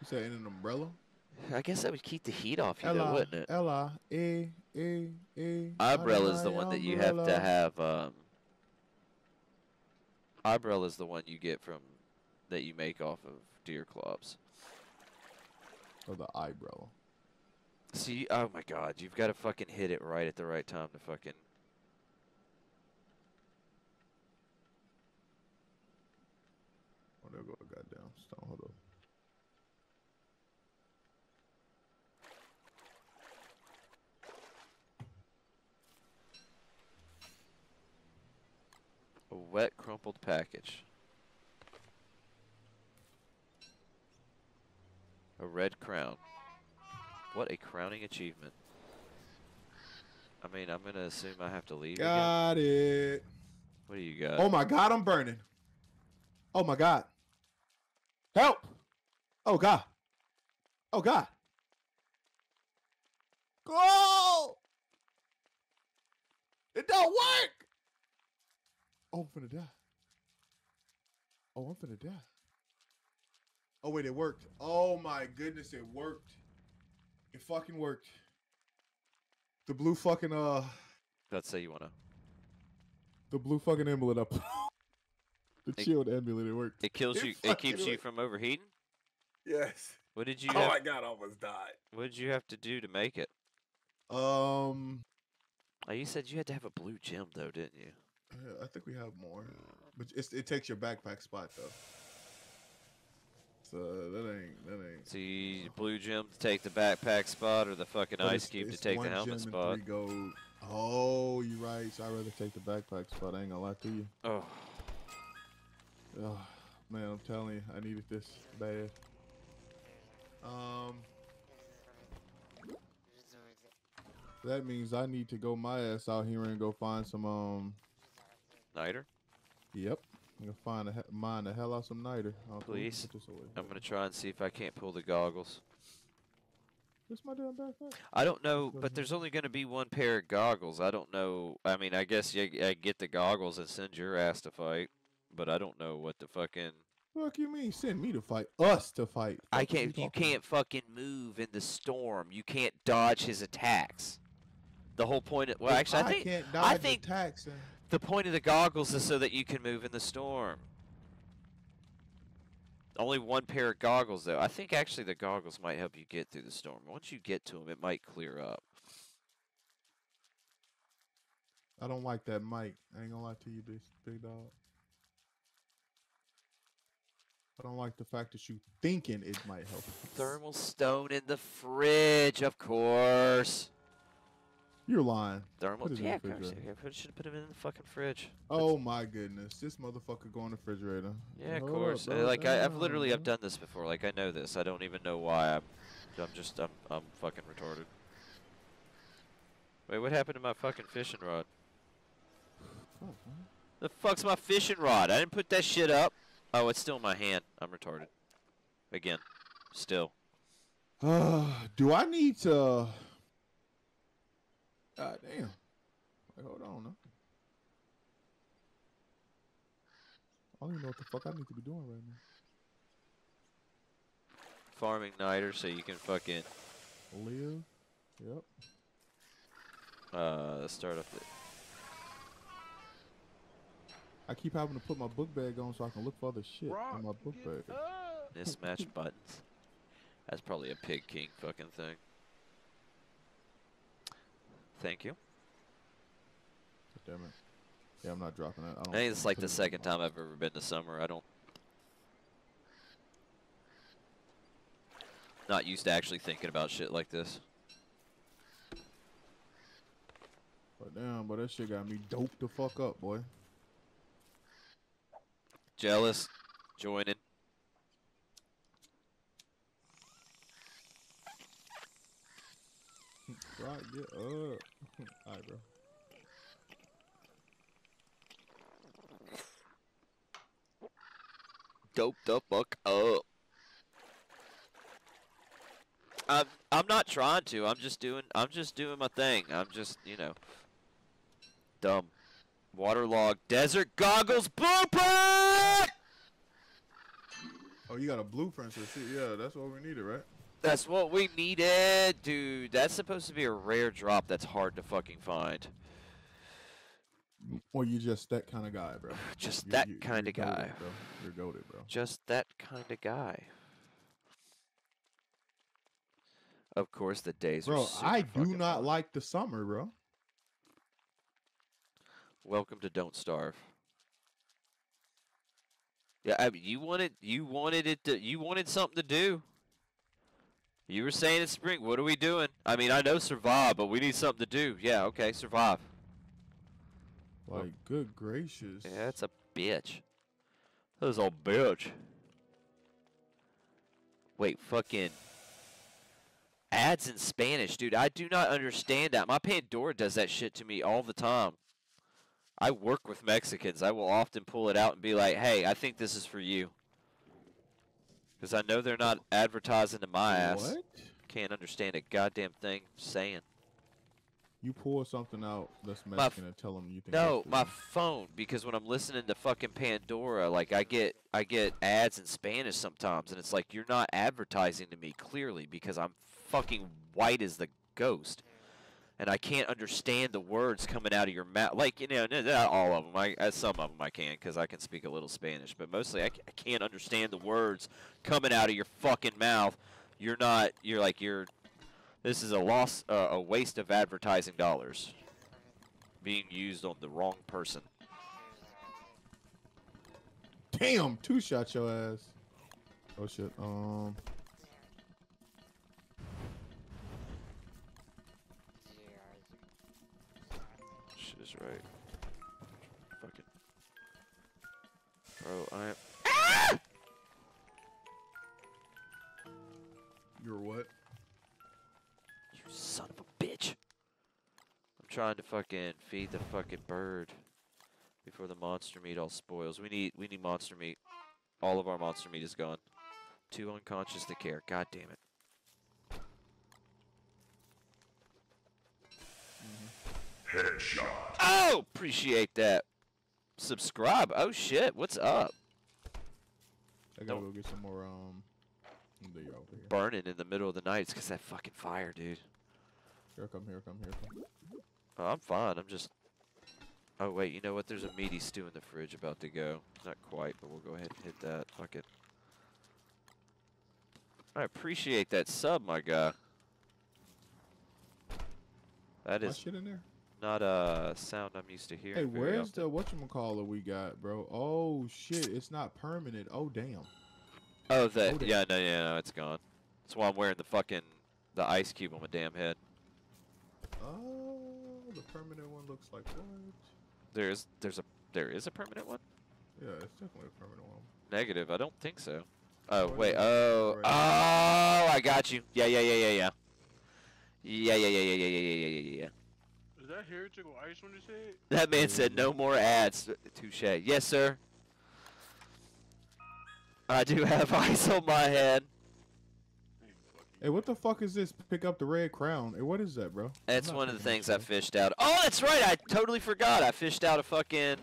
You said in an umbrella? I guess that would keep the heat off you, though, wouldn't it? Ella, eh, eh, eh. Umbrella is the one that you have to have. Um, umbrella is the one you get from that you make off of Deerclops. Or the eyebrow. See, oh my God, you've got to fucking hit it right at the right time to fucking. Oh, there go a goddamn stone. Hold up. Wet, crumpled package. A red crown. What a crowning achievement. I mean, I'm gonna assume I have to leave again. Got it. What do you got? Oh my god, I'm burning. Oh my god. Help! Oh god. Oh god. Go! It don't work! Oh, I'm finna die. Oh, I'm finna die. Oh wait, it worked. Oh my goodness, it worked. It fucking worked. The blue fucking uh Let's say you wanna. the blue fucking amulet up. the It- shield amulet, it worked. It kills It you. It fucking keeps you from overheating. Yes. What did you Oh have? my god, I almost died. What did you have to do to make it? Um, Oh, you said you had to have a blue gem though, didn't you? I think we have more, but it's, it takes your backpack spot though. So that ain't that ain't. So blue gem to take the backpack spot, or the fucking ice cube to take the helmet spot. Oh, you right. So I'd rather take the backpack spot. I ain't gonna lie to you. Oh, Oh, man, I'm telling you, I needed this bad. Um, that means I need to go my ass out here and go find some um. Niter. Yep, I'm gonna find a mine the hell out some niter. I'll Please. put this away. I'm gonna try and see if I can't pull the goggles. Where's my damn backpack? I don't know, but there's only going to be one pair of goggles. I don't know. I mean, I guess you, I get the goggles and send your ass to fight, but I don't know what the fucking. Fuck you mean? Send me to fight. Us to fight. I Fuck is can't. You about? can't fucking move in the storm. You can't dodge his attacks. The whole point. Of, well, If actually, I think can't I dodge think attacks. The point of the goggles is so that you can move in the storm. Only one pair of goggles, though. I think actually the goggles might help you get through the storm. Once you get to them, it might clear up. I don't like that mic. I ain't gonna lie to you, big, big dog. I don't like the fact that you thinking it might help. Thermal stone in the fridge, of course. You're lying. Thermal, Put it in the yeah, of course. Yeah, should have put them in the fucking fridge. Oh my goodness, this motherfucker go in the refrigerator. Yeah, of Hold up, course. Uh, bro, like I, I've literally I've done this before. Like I know this. I don't even know why. I'm I'm just I'm I'm fucking retarded. Wait, what happened to my fucking fishing rod? Fuck. The fuck's my fishing rod? I didn't put that shit up. Oh, it's still in my hand. I'm retarded. Again. Still. Do I need to? God damn. Wait, hold on. Now. I don't even know what the fuck I need to be doing right now. Farming niter so you can fucking Live. Yep. uh start up the I keep having to put my book bag on so I can look for other shit in my book bag. mismatch buttons. That's probably a pig king fucking thing. Thank you. Damn it. Yeah, I'm not dropping that. I, I don't, think it's like the it second time I've ever been to summer. I don't. Not used to actually thinking about shit like this. But damn, but that shit got me doped the fuck up, boy. Jealous, joining. Right, get up. Uh, Alright, bro. Dope the fuck up. I'm I'm not trying to. I'm just doing I'm just doing my thing. I'm just, you know, dumb. Waterlogged desert goggles blueprint. Oh, you got a blueprint or shit. Yeah, that's what we needed, right? That's what we needed, dude. That's supposed to be a rare drop that's hard to fucking find. Or you just that kind of guy, bro. Just You- that you- kind of you're goated, guy. bro. You're goaded, bro. Just that kind of guy. Of course, the days are Bro, I do not long. like the summer, bro. Welcome to Don't Starve. Yeah, I mean, you wanted you wanted it to you wanted something to do. You were saying it's spring. What are we doing? I mean, I know survive, but we need something to do. Yeah, okay, survive. Like, good gracious. Yeah, that's a bitch. That's a bitch. Wait, fucking ads in Spanish, dude. I do not understand that. My Pandora does that shit to me all the time. I work with Mexicans. I will often pull it out and be like, "Hey, I think this is for you," because I know they're not advertising to my ass. What? Can't understand a goddamn thing saying. You pull something out that's Mexican and tell them you think. No, my phone because when I'm listening to fucking Pandora, like I get I get ads in Spanish sometimes, and it's like you're not advertising to me clearly because I'm fucking white as the ghost, and I can't understand the words coming out of your mouth. Like you know, not all of them. I uh, some of them I can because I can speak a little Spanish, but mostly I can't understand the words coming out of your fucking mouth. You're not. You're like you're. This is a loss, uh, a waste of advertising dollars being used on the wrong person. Damn, two shot your ass. Oh shit. Um. Shit is right. Fucking. Bro, I am. Trying to fucking feed the fucking bird before the monster meat all spoils. We need we need monster meat. All of our monster meat is gone. Too unconscious to care. God damn it. Headshot. Oh, appreciate that. Subscribe. Oh shit, what's up? I gotta Don't- go get some more. Um. There you are over here. Burning in the middle of the night. It's 'cause that fucking fire, dude. Here come. Here come. Here come. Oh, I'm fine. I'm just. Oh wait, you know what? There's a meaty stew in the fridge about to go. Not quite, but we'll go ahead and hit that. Fuck it. I appreciate that sub, my guy. That is shit in there. not a sound I'm used to hearing. Hey, where's often. the whatchamacallit we got, bro? Oh shit, it's not permanent. Oh damn. Oh, that. Oh, it. Yeah, no, yeah, no, it's gone. That's why I'm wearing the fucking the ice cube on my damn head. Oh, the permanent one looks like what? There's there's a there is a permanent one. Yeah, it's definitely a permanent one. Negative. I don't think so. Oh Or wait. Oh. right. Oh, I got you. Yeah, yeah, yeah, yeah, yeah. Yeah, yeah, yeah, yeah, yeah, yeah, yeah, yeah, yeah, yeah. Is that Heretic Ice when you say it? That man said no more ads. Touche. Yes, sir. I do have ice on my head. Hey, what the fuck is this? Pick up the red crown. Hey, what is that, bro? That's one of the things I fished out. Oh, that's right. I totally forgot. I fished out a fucking